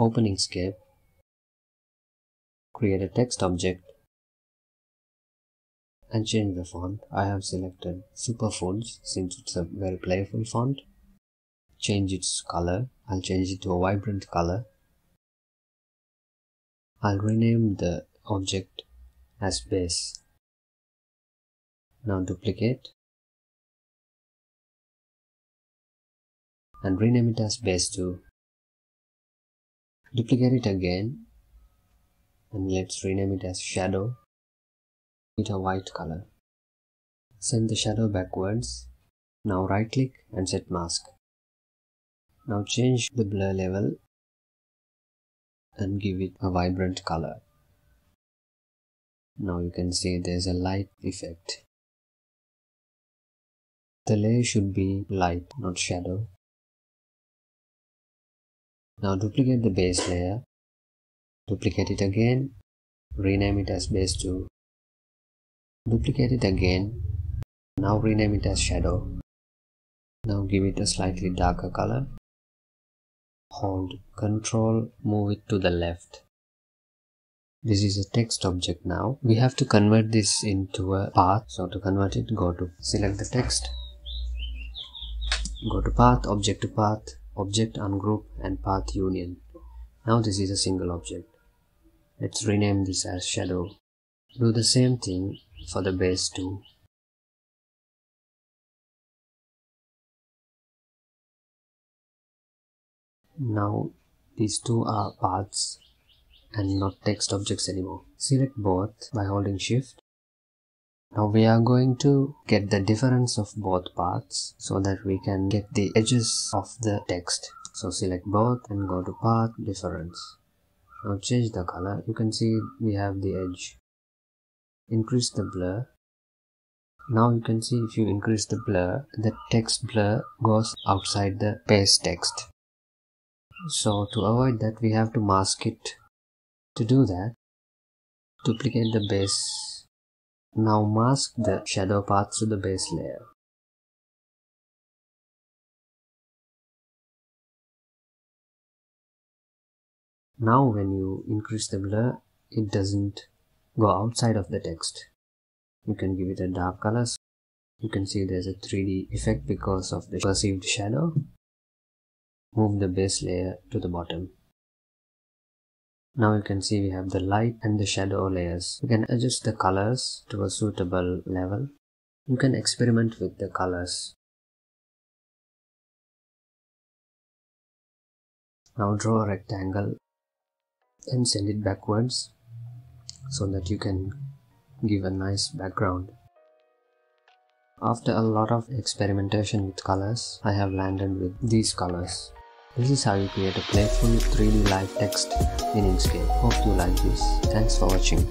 Open Inkscape. Create a text object and change the font. I have selected Superfoods since it's a very playful font. Change its color. I'll change it to a vibrant color. I'll rename the object as base. Now duplicate and rename it as base 2. Duplicate it again and let's rename it as shadow with a white color. Send the shadow backwards. Now right click and set mask. Now change the blur level and give it a vibrant color. Now you can see there's a light effect. The layer should be light, not shadow. Now duplicate the base layer, duplicate it again, rename it as base 2. Duplicate it again, now rename it as shadow. Now give it a slightly darker color. Hold Ctrl, move it to the left. This is a text object now. We have to convert this into a path. So to convert it, go to select the text, go to path, object to path, object ungroup and path union. Now this is a single object. Let's rename this as shadow. Do the same thing for the base too. Now these two are paths and not text objects anymore. Select both by holding shift. Now we are going to get the difference of both paths so that we can get the edges of the text. So select both and go to path difference. Now change the color. You can see we have the edge. Increase the blur. Now you can see if you increase the blur, the text blur goes outside the base text. So to avoid that we have to mask it. To do that, duplicate the base. Now mask the shadow path to the base layer. Now when you increase the blur, it doesn't go outside of the text. You can give it a dark color. You can see there's a 3D effect because of the perceived shadow. Move the base layer to the bottom. Now you can see we have the light and the shadow layers. You can adjust the colors to a suitable level. You can experiment with the colors. Now draw a rectangle and send it backwards so that you can give a nice background. After a lot of experimentation with colors, I have landed with these colors. This is how you create a playful 3D like text in Inkscape. Hope you like this. Thanks for watching.